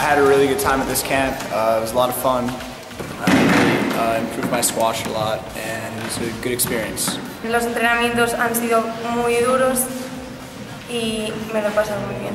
Had a really good time at this camp. Uh, it was a lot of fun. I really uh, improved my squash a lot, and it was a good experience. Los entrenamientos han sido muy duros y me lo he pasado muy bien.